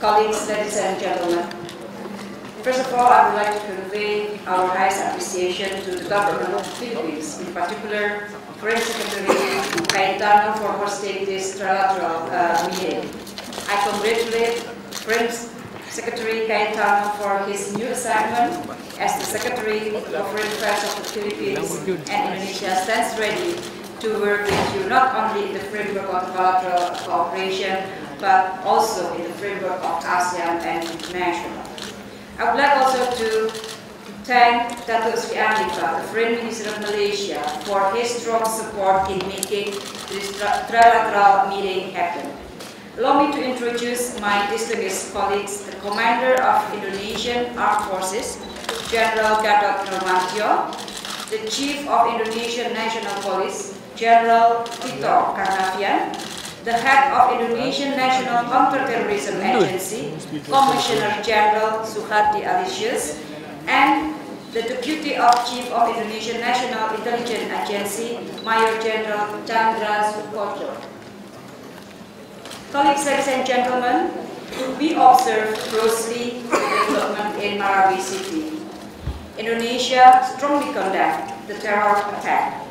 Colleagues, ladies and gentlemen. First of all, I would like to convey our highest appreciation to the government of the Philippines, in particular Foreign Secretary Cayetano for hosting this trilateral uh, meeting. I congratulate Foreign Secretary Cayetano for his new assignment as the Secretary of Foreign Affairs of the Philippines and Indonesia stands ready to work with you not only in the framework of bilateral cooperation but also in the framework of ASEAN and international. I would like also to thank Dato Sri Anifah, the Foreign Minister of Malaysia, for his strong support in making this trilateral meeting happen. Allow me to introduce my distinguished colleagues, the Commander of Indonesian Armed Forces, General Gatot Nurmantyo, the Chief of Indonesian National Police, General Tito Karnavian, the head of Indonesian National Counterterrorism Agency, Commissioner General Suhardi Alius, and the Deputy of Chief of Indonesian National Intelligence Agency, Major General Chandra Sukocho. Colleagues, ladies and gentlemen, we observe closely the development in Marawi City. Indonesia strongly condemned the terror attack.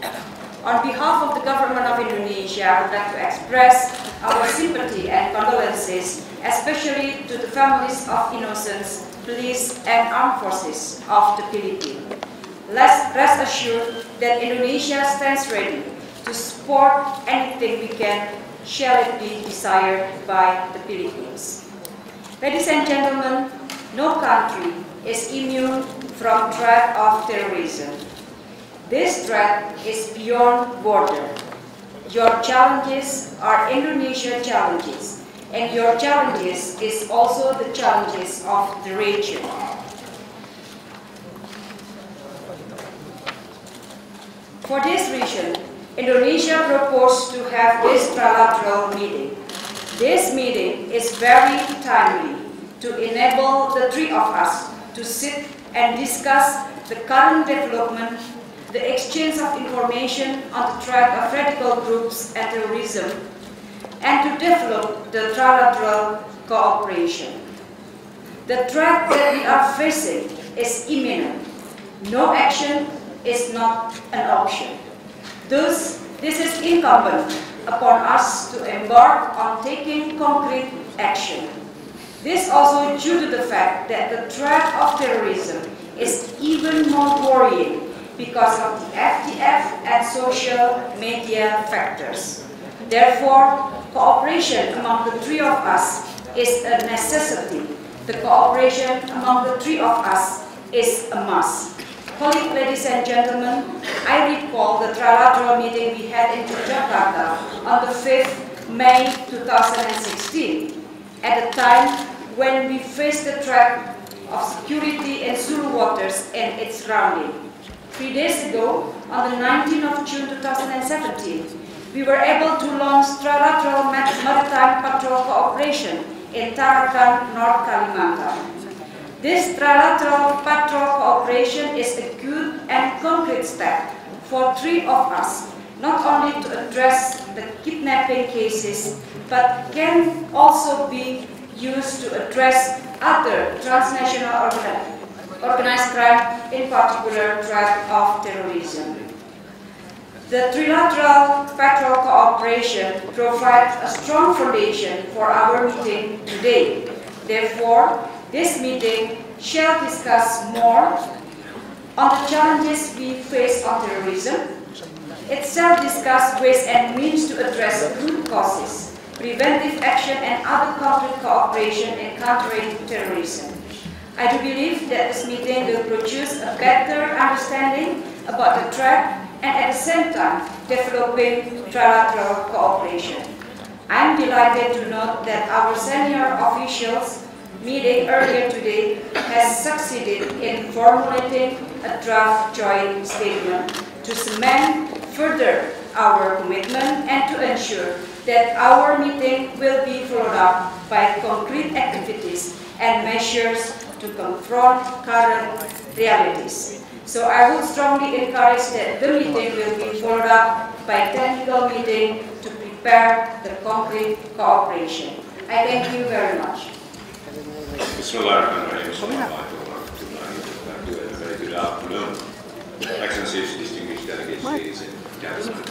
On behalf of the government of Indonesia, I would like to express our sympathy and condolences, especially to the families of innocents, police and armed forces of the Philippines. Let's rest assured that Indonesia stands ready to support anything we can shall it be desired by the Philippines. Ladies and gentlemen, no country is immune from threat of terrorism. This threat is beyond border. Your challenges are Indonesia challenges, and your challenges is also the challenges of the region. For this reason, Indonesia proposed to have this trilateral meeting. This meeting is very timely to enable the three of us to sit and discuss the current development, the exchange of information on the threat of radical groups and terrorism, and to develop the trilateral cooperation. The threat that we are facing is imminent. No action is not an option. Thus, this is incumbent upon us to embark on taking concrete action. This also due to the fact that the threat of terrorism is even more worrying because of the FTF and social media factors. Therefore, cooperation among the three of us is a necessity. The cooperation among the three of us is a must. Colleagues, ladies and gentlemen, I recall the trilateral meeting we had in Jakarta on the 5th May 2016, at a time when we faced the threat of security in Sulu waters and its surrounding. Three days ago, on the 19th of June 2017, we were able to launch trilateral maritime patrol cooperation in Tarakan, North Kalimantan. This trilateral patrol cooperation is a good and concrete step for three of us, not only to address the kidnapping cases, but can also be used to address other transnational organized crime, in particular threat of terrorism. The trilateral patrol cooperation provides a strong foundation for our meeting today. Therefore, this meeting shall discuss more on the challenges we face on terrorism. It shall discuss ways and means to address root causes, preventive action and other concrete cooperation in countering terrorism. I do believe that this meeting will produce a better understanding about the threat and at the same time developing trilateral cooperation. I am delighted to note that our senior officials meeting earlier today has succeeded in formulating a draft joint statement to cement further our commitment and to ensure that our meeting will be followed up by concrete activities and measures to confront current realities. So I would strongly encourage that the meeting will be followed up by a technical meeting to prepare the concrete cooperation. I thank you very much. Bismillahirrahmanirrahim. Assalamualaikum warahmatullahi wabarakatuh. A very good afternoon. Excellencies, distinguished delegates, and gentlemen.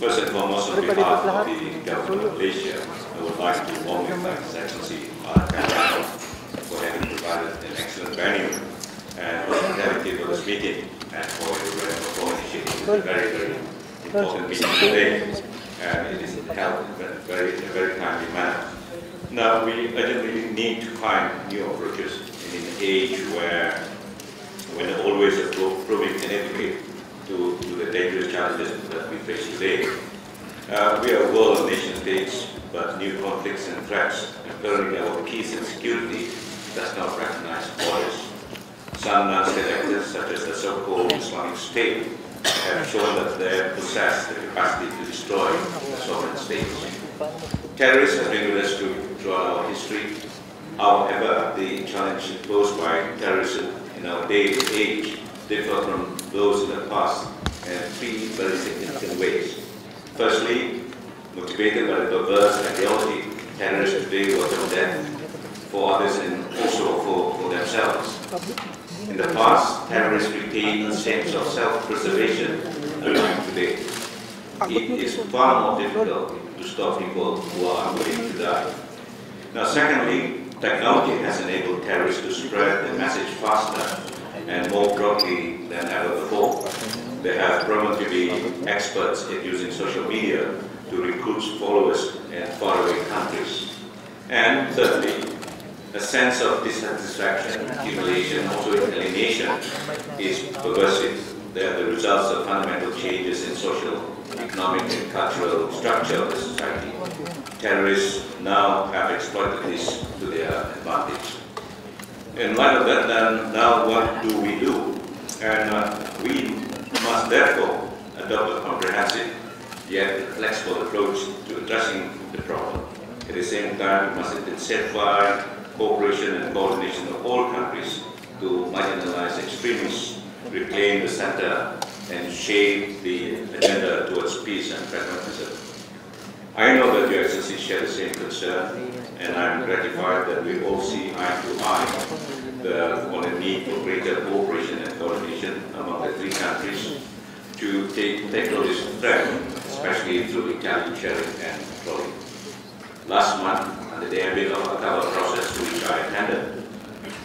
First and foremost, on behalf of the government of Malaysia, I would like to warmly thank His Excellency Mahathir for having provided an excellent venue and for this meeting and for initiating this very, very important meeting today. And it is held in a very, in a very timely manner. Now, we urgently need to find new approaches in an age where when always are pro- proving inadequate to, to the dangerous challenges that we face today. Uh, we are a world of nation states, but new conflicts and threats impairing our peace and security does not recognize borders. Some non-state actors, such as the so-called Islamic State, have shown that they possess the capacity to destroy the sovereign states. Terrorists have been with us throughout our history. However, the challenge posed by terrorism in our day and age differ from those in the past in three very significant ways. Firstly, motivated by the perverse ideology, terrorists today welcome death for others and also for, for themselves. In the past, terrorists retained a sense of self-preservation unlike today. It is far more difficult to stop people who are willing to die. Now, secondly, technology has enabled terrorists to spread the message faster and more broadly than ever before. They have proven to be experts at using social media to recruit followers in faraway countries. And thirdly, a sense of dissatisfaction, humiliation, also alienation is pervasive. They are the results of fundamental changes in social, economic, and cultural structure of the society. Terrorists now have exploited this to their advantage. In light of that, then, now what do we do? And uh, we must therefore adopt a comprehensive yet flexible approach to addressing the problem. At the same time, we must intensify cooperation and coordination of all countries to marginalize extremists, reclaim the center, and shape the agenda towards peace and pragmatism. I know that Your Excellency share the same concern, and I'm gratified that we all see eye to eye the, on the need for greater cooperation and coordination among the three countries to take, tackle this threat, especially through intelligence sharing and controlling. Last month, under the ambit of Aqaba process Attended,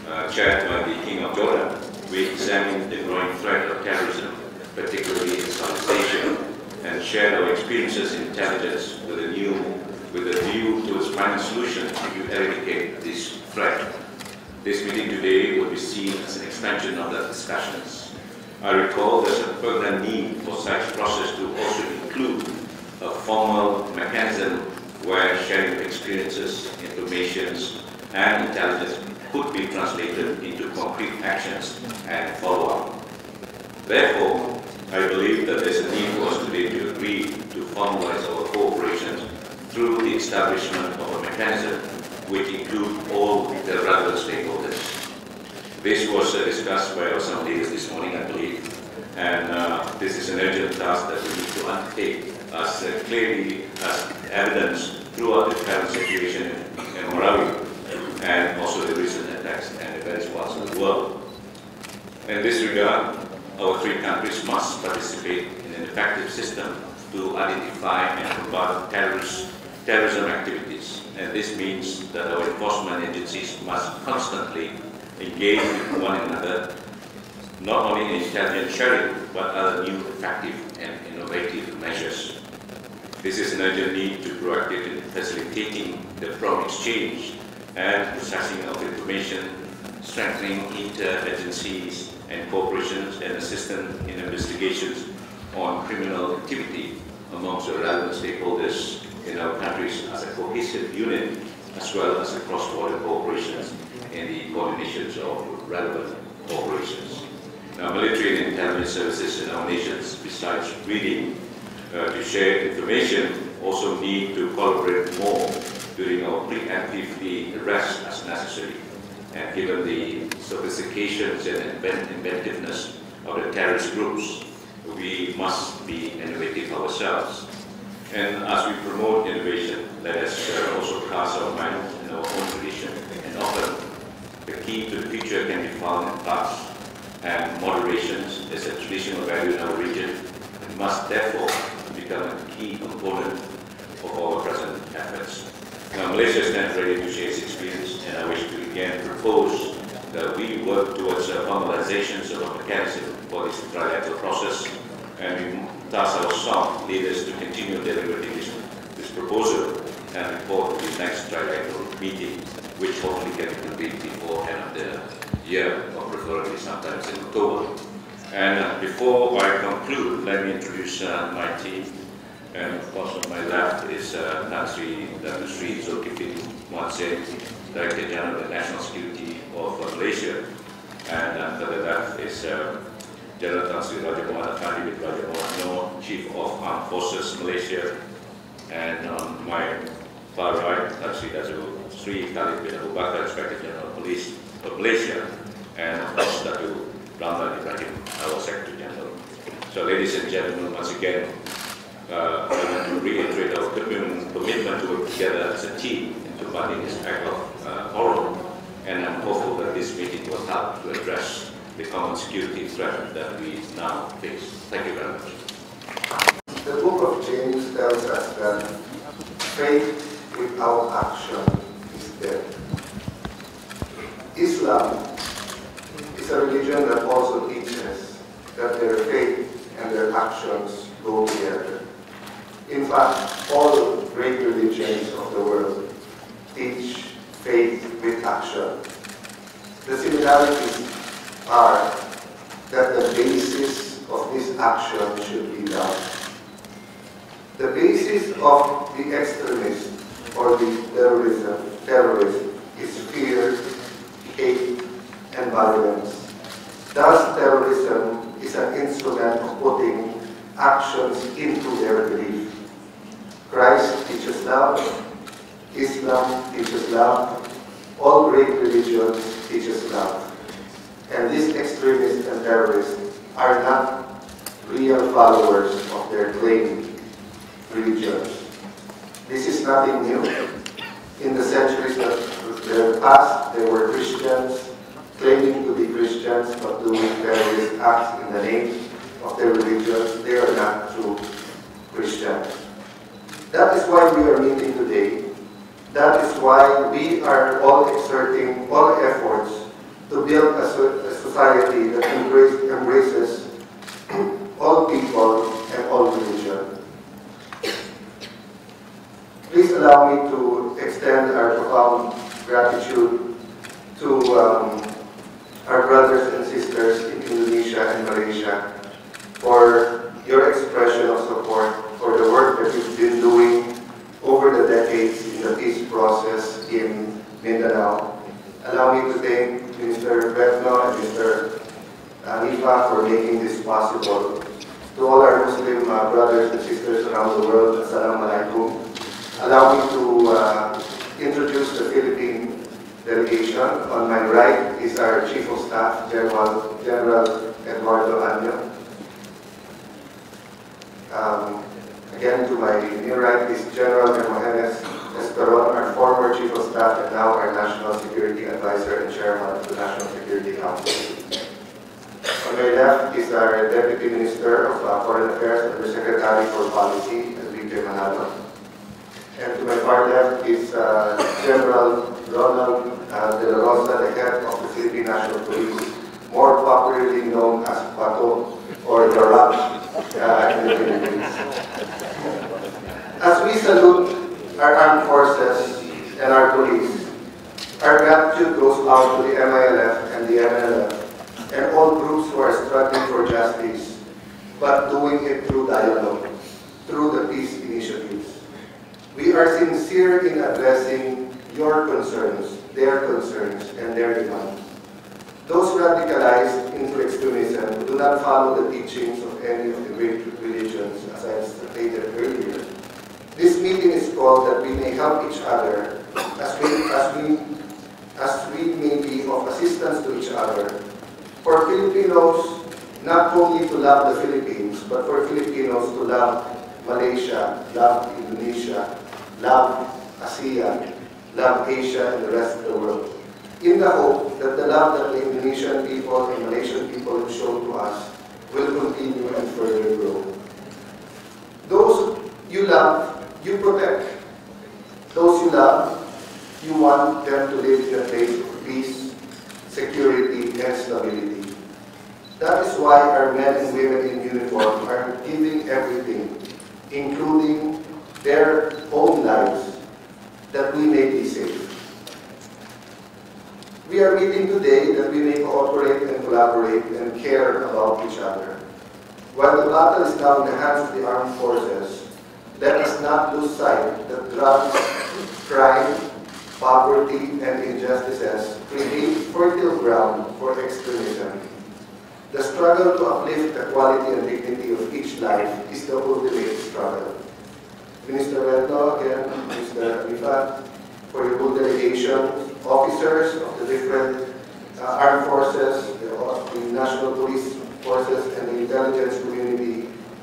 uh, chaired by the King of Jordan, we examined the growing threat of terrorism, particularly in Southeast Asia, and shared our experiences in intelligence with a new, with a view towards finding solutions to eradicate this threat. This meeting today will be seen as an expansion of the discussions. I recall there's a further need for such process to also include a formal mechanism where sharing experiences, informations, and intelligence could be translated into concrete actions and follow-up. Therefore, I believe that there's a need for us today to agree to formalize our cooperation through the establishment of a mechanism which includes all the relevant stakeholders. This was uh, discussed by some leaders this morning, I believe, and uh, this is an urgent task that we need to undertake as uh, clearly as evidence throughout the current situation in Marawi and also the recent attacks in of the world. In this regard, our three countries must participate in an effective system to identify and combat terrorist, terrorism activities. And this means that our enforcement agencies must constantly engage with one another, not only in intelligence sharing, but other new effective and innovative measures. This is an urgent need to proactive in facilitating the prompt exchange and processing of information, strengthening inter-agencies and corporations and assistance in investigations on criminal activity amongst the relevant stakeholders in our countries as a cohesive unit, as well as the cross-border cooperations and the coordinations of relevant operations. Now, military and intelligence services in our nations, besides reading uh, to share information, also need to collaborate more during our preemptive arrest as necessary. And given the sophistications and inventiveness of the terrorist groups, we must be innovative ourselves. And as we promote innovation, let us uh, also cast our mind in our own tradition and often The key to the future can be found in arts and moderation as a traditional value in our region. It must therefore become a key component of our present. Now, Malaysia stands ready to share its experience, and I wish to again propose that we work towards a formalization of a mechanism for this trilateral process, and we task our staff leaders to continue deliberating this, this proposal and report to the next trilateral meeting, which hopefully can be convened before end of the year, or preferably sometimes in October. And uh, before I conclude, let me introduce uh, my team. And of course, on my left is uh, Tan Sri, Dr. Sri Zulkifli Muazzin, Director General of the National Security of Malaysia. And to the left is uh, General Tan Sri Raja Muhammad Afandi bin Raja Noor, Chief of Armed Forces Malaysia. And on my far right, Tan Sri Dato Sri Khalid bin Abu Bakar, Inspector General of Police of Malaysia. And of course, Dato Ramlan Ibrahim, our Secretary General. So ladies and gentlemen, once again, uh, I to reiterate our commitment, to work together as a team in combating this act of uh, horror. And I'm hopeful that this meeting will help to address the common security threat that we now face. Thank you very much. The book of James tells us that faith without action is dead. Islam is a religion that also teaches that their faith and their actions go together. In fact, all great religions of the world teach faith with action. Are that the basis of this action should be love. The basis of the extremist or the terrorism, terrorist is fear, hate, and violence. Thus, terrorism is an instrument of putting actions into their belief. Christ teaches love, Islam teaches love, all great religions teaches love. And these extremists and terrorists are not real followers of their claimed religions. This is nothing new. In the centuries that that past, there were Christians claiming to be Christians but doing various acts in the name of their religion. They are not true Christians. That is why we are meeting today. That is why we are all exerting all efforts to build a, so- a society that embrace, embraces all people and all religion. Please allow me to extend our profound gratitude to um, our brothers and sisters in Indonesia and Malaysia for your expression of support for the work that you've been doing over the decades in the peace process in Mindanao. Allow me to thank Mr. Retno and Mr. Anifah for making this possible. To all our Muslim uh, brothers and sisters around the world, Assalamu alaikum. Allow me to uh, introduce the Philippine delegation. On my right is Chief of Staff, General, General Eduardo Año. Um, again, to my near right is General Hermogenes Esperon, our former Chief of Staff and now our National Security Advisor and Chairman of the National Security Council. On my left is our Deputy Minister of uh, Foreign Affairs and Secretary for Policy, Enrique Manalo. And to my far left is uh, General Ronald dela Rosa, the head of the Philippine National Police, more popularly known as Bato or the Rock uh, in the Philippines. As we salute our armed forces and our police, our gratitude goes out to the MILF and the MNLF and all groups who are struggling for justice, but doing it through dialogue, through the peace initiatives. We are sincere in addressing your concerns, their concerns, and their demands. Those radicalized into extremism do not follow the teachings of any of the great religions, as I stated earlier. This meeting is called that we may help each other as we, as we, as we may be of assistance to each other. For Filipinos, not only to love the Philippines, but for Filipinos to love Malaysia, love Indonesia, love ASEAN, love Asia and the rest of the world, in the hope that the love that the Indonesian people and Malaysian people have shown to us will continue and further grow. Those you love, you protect. Those you love, you want them to live in a place of peace, security, and stability. That is why our men and women in uniform are giving everything, including their own lives, that we may be safe. We are meeting today that we may cooperate and collaborate and care about each other. While the battle is now in the hands of the armed forces, let us not lose sight that drugs, crime, poverty, and injustices create fertile ground for extremism. The struggle to uplift the quality and dignity of each life is the ultimate struggle. Minister Retno, again, Mr. Rifat, for your good delegation, officers of the different uh, armed forces, the, the national police forces, and the intelligence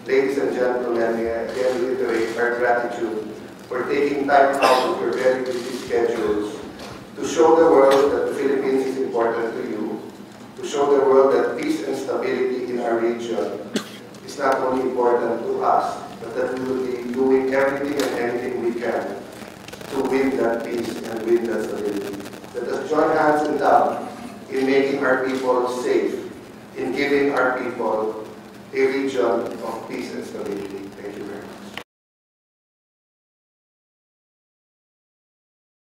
ladies and gentlemen, may I again reiterate our gratitude for taking time out of your very busy schedules to show the world that the Philippines is important to you, to show the world that peace and stability in our region is not only important to us, but that we will be doing everything and anything we can to win that peace and win that stability. Let us join hands in love in making our people safe, in giving our people a region of peace and stability.